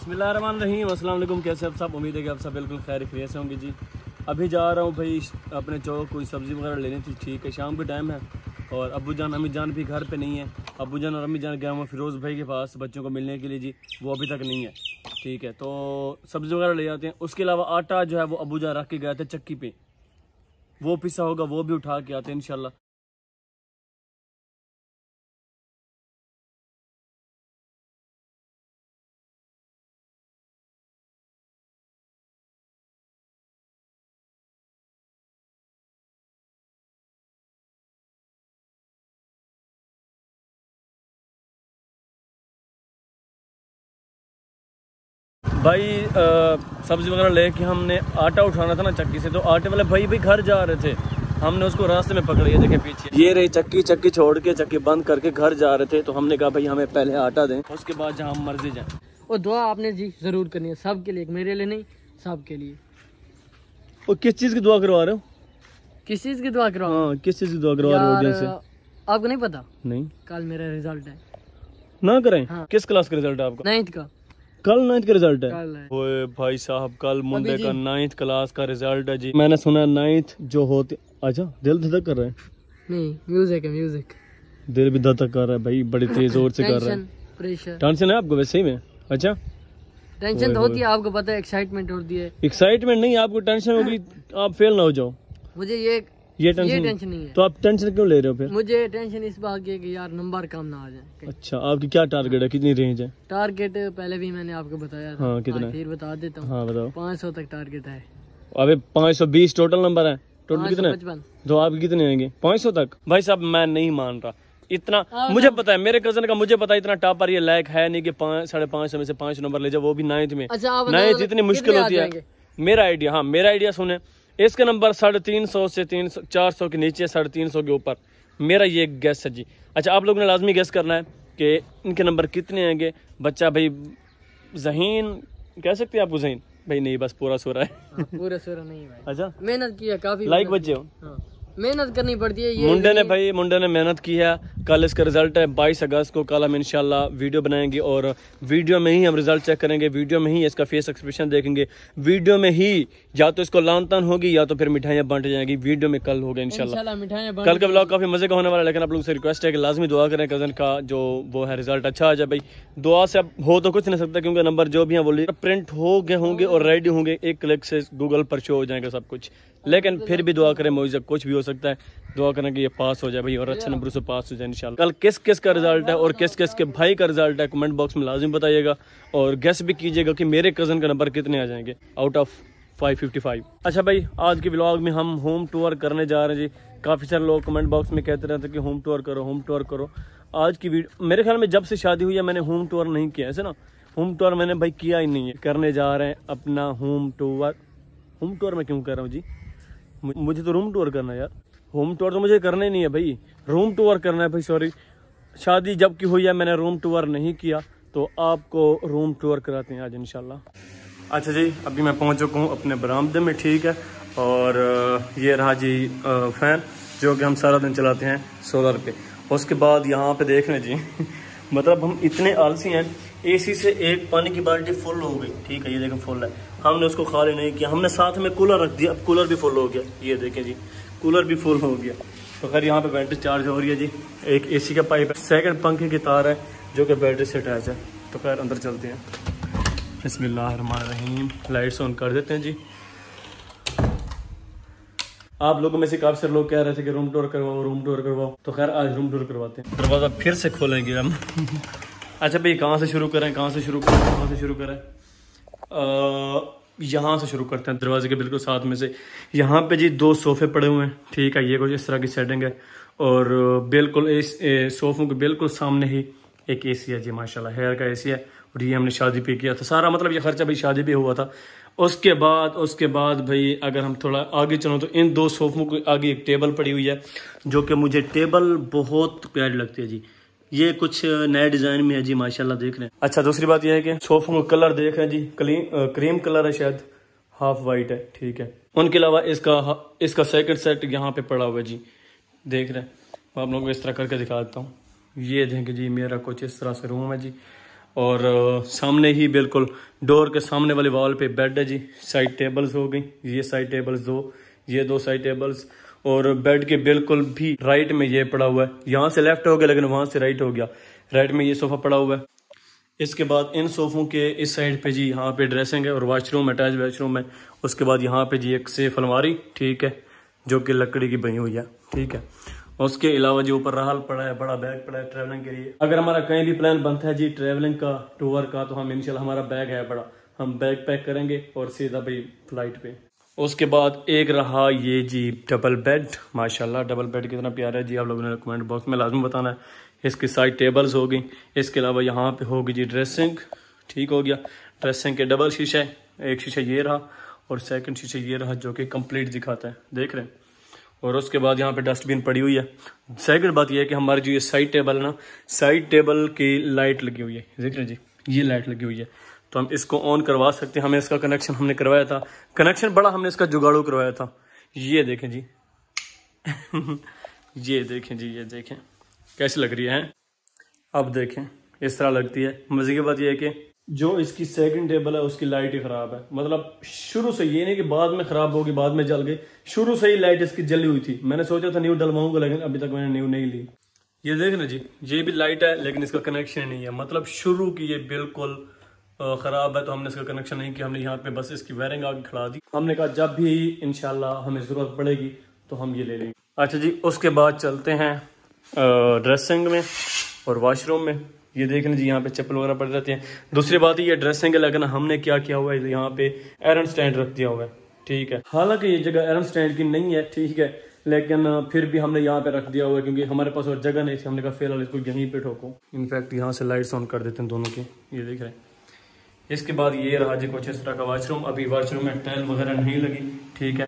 अस्सलाम वालेकुम कैसे आप सब? उम्मीद है कि आप सब बिल्कुल खैर खैर से होंगे जी। अभी जा रहा हूँ भाई, अपने चौक कोई सब्ज़ी वगैरह लेनी थी। ठीक है, शाम का टाइम है। और अबू जान, अम्मी जान भी घर पे नहीं है। अबू जान और अम्मी जान गया हुआ फिरोज़ भाई के पास, बच्चों को मिलने के लिए जी। वो अभी तक नहीं है। ठीक है तो सब्ज़ी वगैरह ले जाते हैं। उसके अलावा आटा जो है वो अबू जान रख के गए थे चक्की पे। वो पिसा होगा, वो भी उठा के आते हैं, इंशाल्लाह। भाई सब्ज़ी वगैरह लेके हमने आटा उठाना था ना चक्की से तो आटे वाले भाई भी घर जा रहे थे। हमने उसको रास्ते में पकड़ लिया देखे पीछे। ये रही चक्की चक्की छोड़ के चक्की बंद करके घर जा रहे थे तो हमने कहा भाई हमें पहले आटा दें। उसके बाद जहाँ हम मर्ज़ी जाए। और दुआ आपने जी ज़रूर करनी है सबके लिए मेरे लिए नहीं सबके लिए। और किस चीज़ की दुआ करवा रहे हो? किस चीज़ की दुआ करो हाँ किस चीज़ की दुआ करवा रहे हो ऑडियंस से? आपको नहीं पता? नहीं। कल मेरा रिज़ल्ट है। ना करें? हाँ। किस क्लास का रिज़ल्ट है आपका? नाइन्थ का। कल नाइन्थ का रिज़ल्ट है। है। ओए भाई साहब कल मुंडे का नाइन्थ क्लास का रिज़ल्ट है जी। मैंने सुना नाइन्थ जो होते अच्छा दिल धड़क कर रहा है। नहीं म्यूज़िक है म्यूज़िक दिल भी धड़क कर रहा है भाई बड़ी तेज ज़ोर से कर रहा है। टेंशन प्रेशर टेंशन है आपको वैसे ही में? अच्छा? टेंशन तो होती है आपको पता है एक्साइटमेंट होती है। एक्साइटमेंट नहीं आपको टेंशन होगी आप फेल ना हो जाओ। मुझे ये ये ये टेंशन नहीं है। तो आप टेंशन क्यों ले रहे हो फिर? मुझे टेंशन इस बात की है कि यार नंबर कम ना आ जाए। अच्छा आपकी क्या टारगेट है? कितनी रेंज है? टारगेट पहले भी मैंने आपको बताया था। हाँ, कितना फिर बता देता हूँ। हाँ बताओ। पाँच सौ तक टारगेट है। अबे पाँच सौ बीस टोटल नंबर है। टोटल कितने तो आप कितने आएँगे पाँच सौ तक? भाई साहब मैं नहीं मान रहा। इतना मुझे पता है मेरे कज़न का मुझे पता है इतना टॉपर ये लायक है नहीं कि पाँच साढ़े पाँच सौ में से पाँच नंबर ले जाओ वो भी नाइन्थ में। अच्छा नाइन्थ इतनी मुश्किल होती है। मेरा आइडिया हाँ मेरा आइडिया सुने। इसका नंबर साढ़े तीन सौ से तीन सौ चार सौ के नीचे साढ़े तीन सौ के ऊपर। मेरा ये गैस है जी। अच्छा आप लोगों ने लाजमी गैस करना है कि इनके नंबर कितने आएँगे? बच्चा भाई जहीन कह सकते हैं आपको जहीन? भाई नहीं बस पूरा सो रहा है पूरा सो रहा नहीं भाई। अच्छा। मेहनत की है काफ़ी लाइक बच्चे हो। हाँ, मेहनत करनी पड़ती है ये मुंडे ने भाई मुंडे ने मेहनत की है। कल इसका रिज़ल्ट है 22 अगस्त को। कल हम इनशाला वीडियो बनाएँगे और वीडियो में ही हम रिज़ल्ट चेक करेंगे। वीडियो में ही इसका फेस एक्सप्रेशन देखेंगे। वीडियो में ही या तो इसको लान तान होगी या तो फिर मिठाइयाँ बांट जाएँगी। वीडियो में कल होगा इंशाल्लाह। कल का ब्लॉग काफ़ी मज़े का होने वाला है लेकिन आप लोग से रिक्वेस्ट है कि लाजमी दुआ करें कज़न का जो वो है रिज़ल्ट अच्छा आ जाए भाई। दुआ से अब हो तो कुछ नहीं सकता क्योंकि नंबर जो भी है वो प्रिंट हो गए होंगे और रेडी होंगे। एक क्लिक से गूगल पर शो हो जाएगा सब कुछ। लेकिन फिर भी दुआ करें मुझे कुछ भी हो सकता है। दुआ करें कि ये पास हो जाए भाई और अच्छे नंबर से पास हो जाए इंशाल्लाह। कल किस किस का रिज़ल्ट है और किस किस के भाई का रिज़ल्ट है कमेंट बॉक्स में लाजमी बताइएगा और गेस भी कीजिएगा कि मेरे कज़न का नंबर कितने आ जाएँगे आउट ऑफ़ 555 अच्छा भाई आज के व्लॉग में हम होम टूर करने जा रहे हैं जी। काफ़ी सारे लोग कमेंट बॉक्स में कहते रहते हैं कि होम टूर करो होम टूर करो। आज की वीडियो मेरे ख्याल में जब से शादी हुई है मैंने होम टूर नहीं किया ऐसे ना? होम टूर मैंने भाई किया ही नहीं है। करने जा रहे हैं अपना होम टूर होम टूर मैं क्यों कर रहा हूँ जी? मुझे तो रूम टूर करना है यार। होम टूर तो मुझे करना ही नहीं है भाई। रूम टूर करना है भाई सॉरी शादी जब की हुई है, मैंने रूम टूर नहीं किया तो आपको रूम टूर कराते हैं आज, इंशाल्लाह। अच्छा जी, अभी मैं पहुँच चुका हूँ अपने बरामदे में, ठीक है? और ये रहा जी फ़ैन जो कि हम सारा दिन चलाते हैं सोलर पे। उसके बाद यहाँ पे देख लें जी मतलब हम इतने आलसी हैं एसी से एक पानी की बाल्टी फुल हो गई। ठीक है, ये देखें फुल है। हमने उसको खाली नहीं किया। हमने साथ में कूलर रख दिया। अब कूलर भी फुल हो गया। ये देखें जी कूलर भी फुल हो गया। तो खैर, यहाँ पे बैटरी चार्ज हो रही है जी। एक एसी का पाइप है। सेकंड पंखे की तार है, जो कि बैटरी से अटैच है तो खैर, अंदर चलते हैं। बिस्मिल्लाहिर्रहमानिर्रहीम। लाइट्स ऑन कर देते हैं जी। आप लोगों में से काफ़ी सारे लोग कह रहे थे कि रूम टूर करवाओ रूम टूर करवाओ। तो खैर, आज रूम टूर करवाते हैं। दरवाज़ा फिर से खोलेंगे हम। अच्छा भाई कहाँ से शुरू करें कहाँ से शुरू करें कहाँ से शुरू करें? यहाँ से शुरू करते हैं दरवाजे के बिल्कुल साथ में से। यहाँ पे जी दो सोफे पड़े हुए हैं ठीक है ये कुछ इस तरह की सेटिंग है। और बिल्कुल इस ए, सोफों के बिल्कुल सामने ही एक एसी है जी माशाल्लाह हेयर का एसी है। और ये हमने शादी पे किया था। सारा मतलब ये खर्चा भाई शादी पे हुआ था। उसके बाद उसके बाद भाई अगर हम थोड़ा आगे चलो तो इन दो सोफों के आगे एक टेबल पड़ी हुई है जो कि मुझे टेबल बहुत प्यारी लगती है जी। ये कुछ नए डिज़ाइन में है जी, माशाल्लाह देख रहे हैं। अच्छा दूसरी बात यह है कि सोफों का कलर देख रहे हैं जी क्रीम क्रीम कलर है शायद, हाफ़ वाइट है, ठीक है। उनके अलावा इसका इसका सेकंड सेट यहाँ पे पड़ा हुआ है जी, देख रहे हैं। मैं आप लोगों को इस तरह करके दिखा देता हूँ। ये देखें जी, मेरा कुछ इस तरह से रूम है जी, और सामने ही बिल्कुल डोर के सामने वाले वॉल पे बेड है जी साइड टेबल्स हो गई, ये साइड टेबल्स दो, ये दो साइड टेबल्स और बेड के बिल्कुल भी राइट में ये पड़ा हुआ है। यहाँ से लेफ़्ट हो गया, लेकिन वहाँ से राइट हो गया। राइट में ये सोफा पड़ा हुआ है। इसके बाद इन सोफों के इस साइड पे जी यहाँ पे ड्रेसिंग है और वॉशरूम, अटैच वॉशरूम है। उसके बाद यहाँ पे जी एक सेफ़ अलमारी, ठीक है, जो कि लकड़ी की बनी हुई है, ठीक है। उसके अलावा जो ऊपर रहल पड़ा है, बड़ा बैग पड़ा है ट्रैवलिंग के लिए। अगर हमारा कहीं भी प्लान बनता है जी ट्रैवलिंग का टूर का तो हम इंशाल्लाह हमारा बैग है बड़ा। हम बैग पैक करेंगे और सीधा भाई फ़्लाइट पे। उसके बाद एक रहा ये जी डबल बेड माशाल्लाह डबल बेड कितना प्यारा है जी, आप लोगों ने कमेंट बॉक्स में लाजमी बताना है। इसकी साइड टेबल्स हो गई इसके अलावा यहाँ पे होगी जी ड्रेसिंग ठीक हो गया। ड्रेसिंग के डबल शीशे। एक शीशा ये रहा और सेकंड शीशा ये रहा जो कि कंप्लीट दिखाता है। देख रहे हैं। और उसके बाद यहाँ पे डस्टबिन पड़ी हुई है। सेकंड बात यह है कि हमारी जो ये साइड टेबल है ना साइड टेबल की लाइट लगी हुई है। देख रहे जी, ये लाइट लगी हुई है। तो हम इसको ऑन करवा सकते हैं। हमें इसका कनेक्शन हमने करवाया था। कनेक्शन बड़ा हमने इसका जुगाड़ू करवाया था। ये देखें जी। ये देखें जी, ये देखें। कैसी लग रही है अब देखें, इस तरह लगती है। मज़े की बात यह है कि जो इसकी सेकंड टेबल है, उसकी लाइट ही खराब है। मतलब शुरू से ये नहीं कि बाद में खराब होगी, बाद में जल गई। शुरू से ही लाइट इसकी जली हुई थी। मैंने सोचा था न्यू डलवाऊँगा लेकिन अभी तक मैंने न्यू नहीं ली। ये देख ना जी, ये भी लाइट है, लेकिन इसका कनेक्शन नहीं है। मतलब शुरू की ये बिल्कुल खराब है तो हमने इसका कनेक्शन नहीं किया हमने यहाँ पे बस इसकी वायरिंग आगे खड़ा दी। हमने कहा जब भी इनशाला हमें ज़रूरत पड़ेगी तो हम ये ले लेंगे। अच्छा जी उसके बाद चलते हैं ड्रेसिंग में और वाशरूम में। ये देख लें जी यहाँ पे चप्पल वगैरह पड़े रहते हैं। दूसरी बात ये ड्रेसिंग है लेकिन हमने क्या किया हुआ है? यहाँ पे एरन स्टैंड रख दिया हुआ है। ठीक है। हालाँकि ये जगह एरन स्टैंड की नहीं है ठीक है लेकिन फिर भी हमने यहाँ पे रख दिया हुआ है क्योंकि हमारे पास और जगह नहीं थी। हमने कहा फ़िलहाल इसको यहीं पे ठोको। इनफैक्ट यहाँ से लाइट्स ऑन कर देते हैं दोनों के। ये देख रहे हैं। इसके बाद ये रहा जी कुछ इस तरह का वॉशरूम अभी वॉशरूम में टाइल वगैरह नहीं लगी। ठीक है।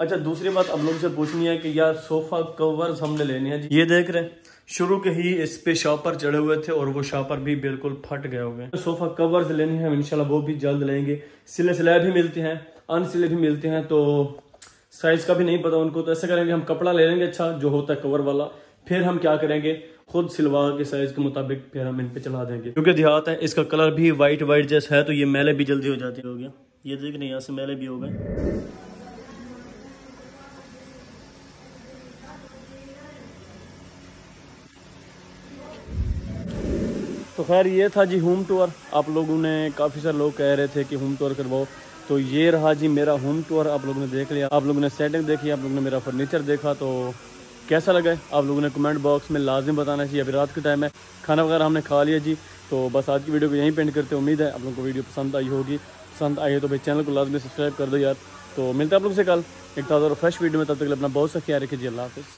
अच्छा दूसरी बात अब लोग से पूछनी है कि यार सोफा कवर्स हमने लेने हैं ये देख रहे हैं, शुरू के ही इस पे शॉपर चढ़े हुए थे और वो शॉपर भी बिल्कुल फट गए हुए हैं सोफा कवर्स लेने हैं, इंशाल्लाह वो भी जल्द लेंगे। सिले सिलाए भी मिलते हैं अनसिले भी मिलते हैं तो साइज़ का भी नहीं पता उनको। तो ऐसा करेंगे, हम कपड़ा ले लेंगे अच्छा जो होता है कवर वाला। फिर हम क्या करेंगे? खुद सिलवा के साइज़ के मुताबिक फिर हम इन पे चला देंगे। क्योंकि देहात है, इसका कलर भी व्हाइट व्हाइट जैसा है तो ये मैले भी जल्दी हो जाती हो गया ये देख नहीं, यहाँ से मैले भी हो गए। तो खैर, ये था जी होम टूर आप लोगों ने, काफ़ी सारे लोग कह रहे थे कि होम टूर करवाओ। तो ये रहा जी मेरा होम टूर आप लोगों ने देख लिया। आप लोगों ने सेटिंग देखी, आप लोगों ने मेरा फर्नीचर देखा तो कैसा लगा है? आप लोगों ने कमेंट बॉक्स में लाजम बताना चाहिए। अभी रात के टाइम है। खाना वगैरह हमने खा लिया जी। तो बस आज की वीडियो को यहीं पेंट करते उम्मीद है आप लोगों को वीडियो पसंद आई होगी। पसंद आई है तो भाई चैनल को लाजमी सब्सक्राइब कर दो यार। तो मिलते हैं आप लोग से कल। एक ताज़ा और फ्रेश वीडियो में तब तक अपना बहुत सा ख्याल रखिए। जी, अल्लाह हाफिज़।